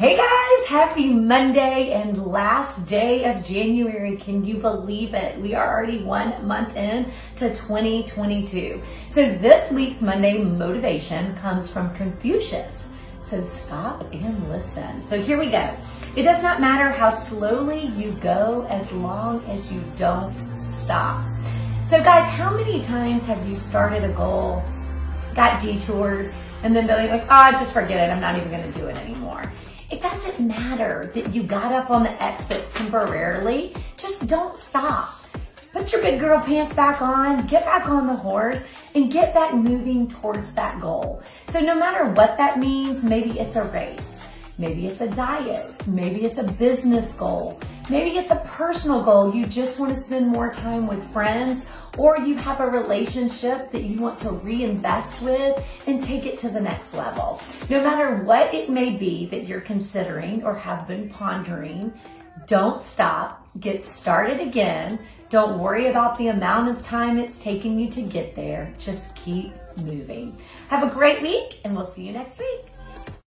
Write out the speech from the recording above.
Hey guys, happy Monday and last day of January. Can you believe it? We are already one month in to 2022. So this week's Monday motivation comes from Confucius. So stop and listen. So here we go. It does not matter how slowly you go as long as you don't stop. So guys, how many times have you started a goal, got detoured, and then be like, oh, just forget it. I'm not even going to do it anymore. Matter that you got up on the exit temporarily. Just don't stop. Put your big girl pants back on, get back on the horse, and get back moving towards that goal. So no matter what that means, maybe it's a race, maybe it's a diet, maybe it's a business goal, maybe it's a personal goal. You just want to spend more time with friends or you have a relationship that you want to reinvest with and take it to the next level. No matter what it may be that you're considering or have been pondering, don't stop, get started again. Don't worry about the amount of time it's taking you to get there. Just keep moving. Have a great week and we'll see you next week.